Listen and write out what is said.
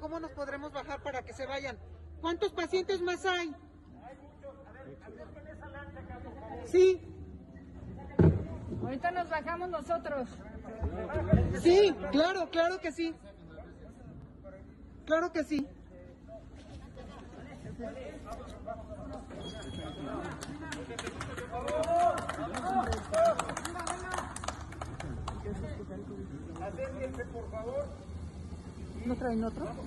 ¿Cómo nos podremos bajar para que se vayan? ¿Cuántos pacientes más hay? Sí, Ahorita nos bajamos nosotros. sí, claro, claro que sí. Claro que sí. Acérquense, por favor. ¿No traen otro? Vamos